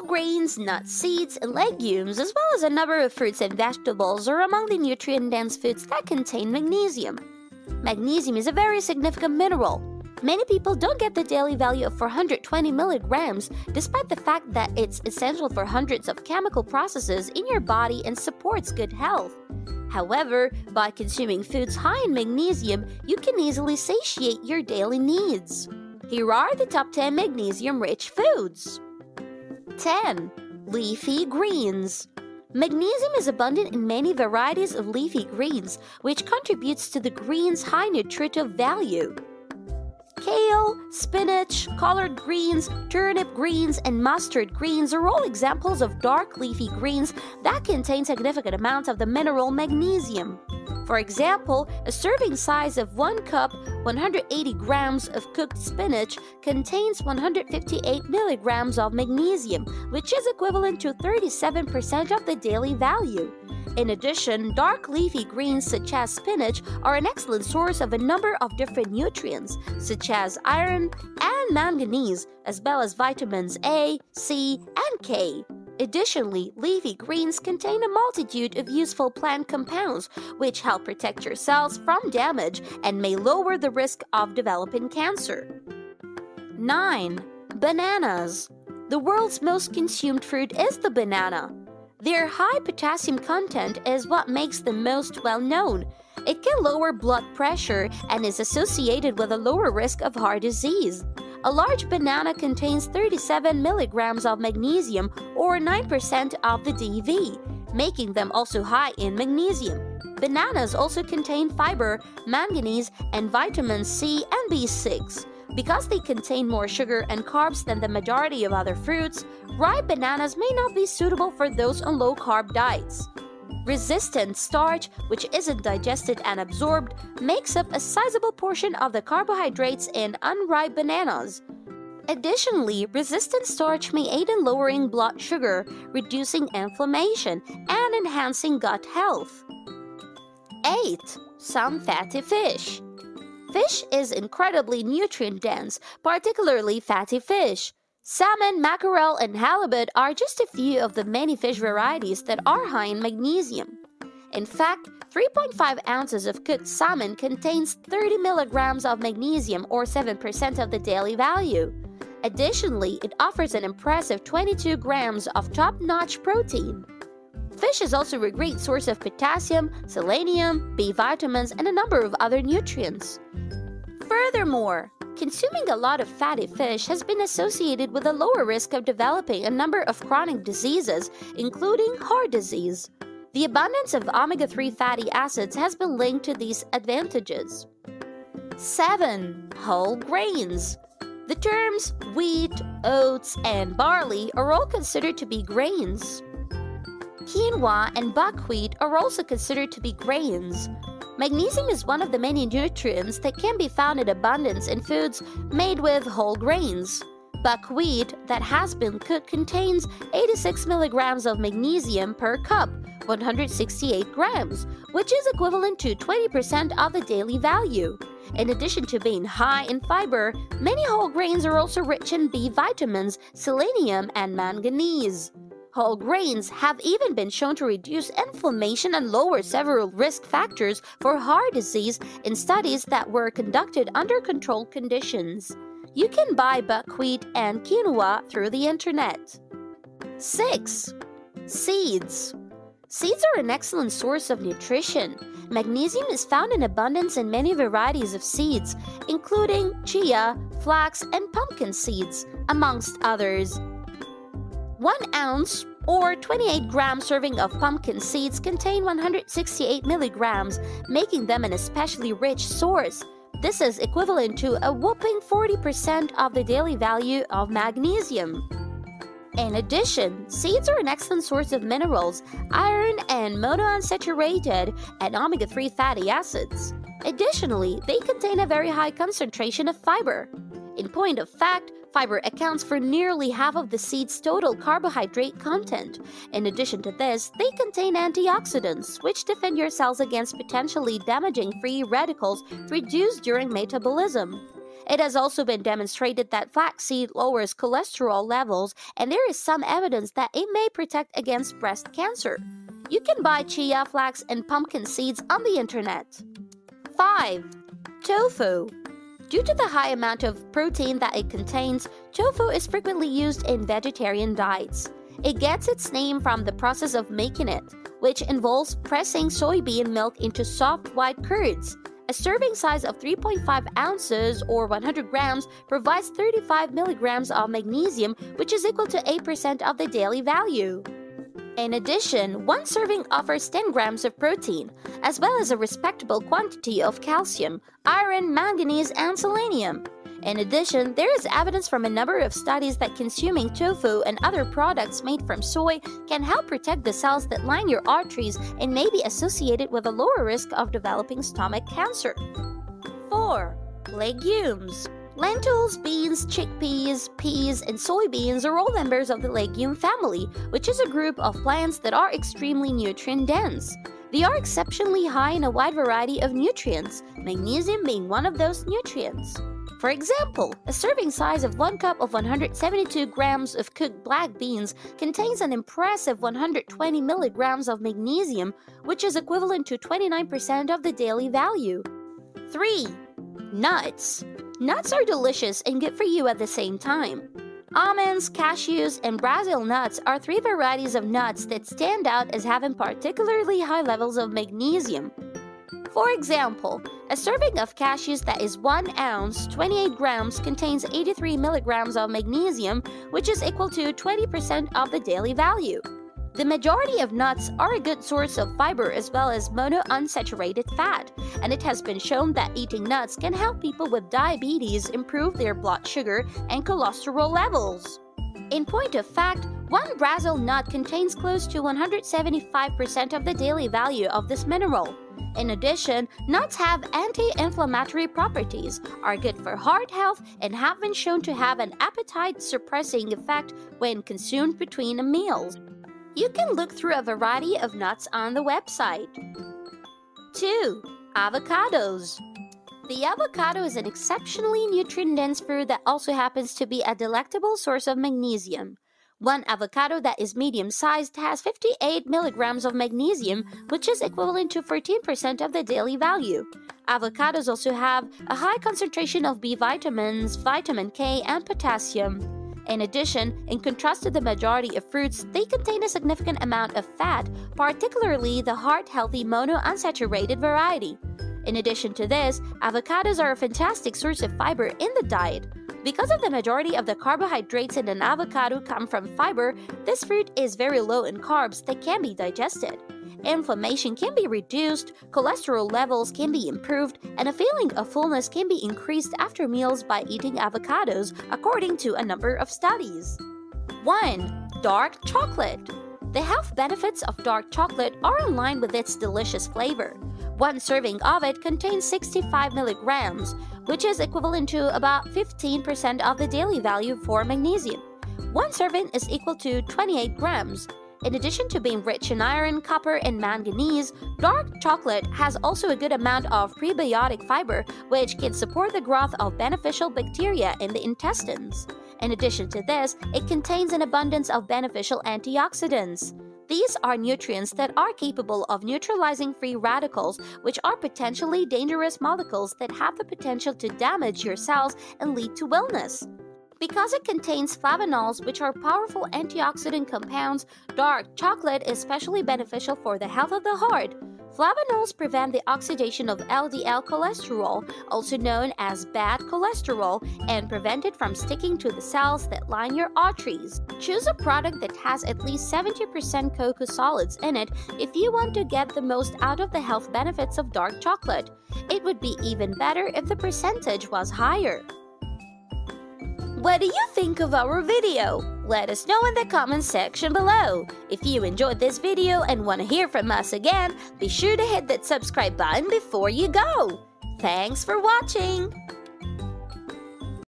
Whole grains, nuts, seeds, and legumes, as well as a number of fruits and vegetables, are among the nutrient dense foods that contain magnesium. Magnesium is a very significant mineral. Many people don't get the daily value of 420 milligrams, despite the fact that it's essential for hundreds of chemical processes in your body and supports good health. However, by consuming foods high in magnesium, you can easily satiate your daily needs. Here are the top 10 magnesium rich foods. 10. Leafy greens. Magnesium is abundant in many varieties of leafy greens, which contributes to the green's high nutritive value. Kale, spinach, collard greens, turnip greens, and mustard greens are all examples of dark leafy greens that contain significant amounts of the mineral magnesium. For example, a serving size of 1 cup 180 grams of cooked spinach contains 158 milligrams of magnesium, which is equivalent to 37% of the daily value. In addition, dark leafy greens such as spinach are an excellent source of a number of different nutrients, such as iron and manganese, as well as vitamins A, C, and K. Additionally, leafy greens contain a multitude of useful plant compounds which help protect your cells from damage and may lower the risk of developing cancer. 9. Bananas. The world's most consumed fruit is the banana. Their high potassium content is what makes them most well known. It can lower blood pressure and is associated with a lower risk of heart disease. A large banana contains 37 milligrams of magnesium or 9% of the DV, making them also high in magnesium. Bananas also contain fiber, manganese, and vitamins C and B6. Because they contain more sugar and carbs than the majority of other fruits, ripe bananas may not be suitable for those on low carb diets. Resistant starch, which isn't digested and absorbed, makes up a sizable portion of the carbohydrates in unripe bananas. Additionally, resistant starch may aid in lowering blood sugar, reducing inflammation, and enhancing gut health. 8. Some fatty fish. Fish is incredibly nutrient dense, particularly fatty fish. Salmon, mackerel, and halibut are just a few of the many fish varieties that are high in magnesium. In fact, 3.5 ounces of cooked salmon contains 30 milligrams of magnesium or 7% of the daily value. Additionally, it offers an impressive 22 grams of top-notch protein. Fish is also a great source of potassium, selenium, B vitamins, and a number of other nutrients. Furthermore, Consuming a lot of fatty fish has been associated with a lower risk of developing a number of chronic diseases, including heart disease. The abundance of omega 3 fatty acids has been linked to these advantages. 7. Whole grains. The terms wheat, oats, and barley are all considered to be grains. Quinoa and buckwheat are also considered to be grains. Magnesium is one of the many nutrients that can be found in abundance in foods made with whole grains. Buckwheat that has been cooked contains 86 milligrams of magnesium per cup, 168 grams, which is equivalent to 20% of the daily value. In addition to being high in fiber, many whole grains are also rich in B vitamins, selenium, and manganese. Whole grains have even been shown to reduce inflammation and lower several risk factors for heart disease in studies that were conducted under controlled conditions. You can buy buckwheat and quinoa through the internet. 6. Seeds. Seeds are an excellent source of nutrition. Magnesium is found in abundance in many varieties of seeds, including chia, flax, and pumpkin seeds, amongst others. 1 ounce or 28 gram serving of pumpkin seeds contain 168 milligrams, making them an especially rich source. This is equivalent to a whopping 40% of the daily value of magnesium. In addition, seeds are an excellent source of minerals, iron, and monounsaturated and omega 3 fatty acids. Additionally, they contain a very high concentration of fiber. In point of fact, Fiber accounts for nearly half of the seed's total carbohydrate content. In addition to this, they contain antioxidants, which defend your cells against potentially damaging free radicals produced during metabolism. It has also been demonstrated that flaxseed lowers cholesterol levels, and there is some evidence that it may protect against breast cancer. You can buy chia, flax, and pumpkin seeds on the internet. 5. Tofu. Due to the high amount of protein that it contains, tofu is frequently used in vegetarian diets. It gets its name from the process of making it, which involves pressing soybean milk into soft white curds. A serving size of 3.5 ounces or 100 grams provides 35 milligrams of magnesium, which is equal to 8% of the daily value. In addition, one serving offers 10 grams of protein, as well as a respectable quantity of calcium, iron, manganese, and selenium. In addition, there is evidence from a number of studies that consuming tofu and other products made from soy can help protect the cells that line your arteries and may be associated with a lower risk of developing stomach cancer. 4. Legumes Lentils, beans, chickpeas, peas, and soybeans are all members of the legume family, which is a group of plants that are extremely nutrient dense. They are exceptionally high in a wide variety of nutrients, magnesium being one of those nutrients. For example, a serving size of 1 cup of 172 grams of cooked black beans contains an impressive 120 milligrams of magnesium, which is equivalent to 29% of the daily value. 3. Nuts. Nuts are delicious and good for you at the same time. Almonds, cashews, and Brazil nuts are three varieties of nuts that stand out as having particularly high levels of magnesium. For example, a serving of cashews that is 1 ounce, 28 grams, contains 83 milligrams of magnesium, which is equal to 20% of the daily value. The majority of nuts are a good source of fiber as well as monounsaturated fat, and it has been shown that eating nuts can help people with diabetes improve their blood sugar and cholesterol levels. In point of fact, one Brazil nut contains close to 175% of the daily value of this mineral. In addition, nuts have anti-inflammatory properties, are good for heart health, and have been shown to have an appetite-suppressing effect when consumed between meals. You can look through a variety of nuts on the website. 2. Avocados the avocado is an exceptionally nutrient-dense fruit that also happens to be a delectable source of magnesium. One avocado that is medium sized has 58 milligrams of magnesium, which is equivalent to 14% of the daily value. Avocados also have a high concentration of B vitamins, vitamin K, and potassium. In addition, in contrast to the majority of fruits, they contain a significant amount of fat, particularly the heart healthy monounsaturated variety. In addition to this, avocados are a fantastic source of fiber in the diet. Because of the majority of the carbohydrates in an avocado come from fiber, this fruit is very low in carbs that can be digested. Inflammation can be reduced, cholesterol levels can be improved, and a feeling of fullness can be increased after meals by eating avocados, according to a number of studies. 1. Dark chocolate. The health benefits of dark chocolate are in line with its delicious flavor. One serving of it contains 65 milligrams, which is equivalent to about 15% of the daily value for magnesium. One serving is equal to 28 grams. In addition to being rich in iron, copper, and manganese, dark chocolate has also a good amount of prebiotic fiber, which can support the growth of beneficial bacteria in the intestines. In addition to this, it contains an abundance of beneficial antioxidants. These are nutrients that are capable of neutralizing free radicals, which are potentially dangerous molecules that have the potential to damage your cells and lead to illness. Because it contains flavonols, which are powerful antioxidant compounds, dark chocolate is especially beneficial for the health of the heart. Flavonols prevent the oxidation of LDL cholesterol, also known as bad cholesterol, and prevent it from sticking to the cells that line your arteries. Choose a product that has at least 70% cocoa solids in it if you want to get the most out of the health benefits of dark chocolate. It would be even better if the percentage was higher. What do you think of our video? Let us know in the comment section below. If you enjoyed this video and want to hear from us again, be sure to hit that subscribe button before you go. Thanks for watching!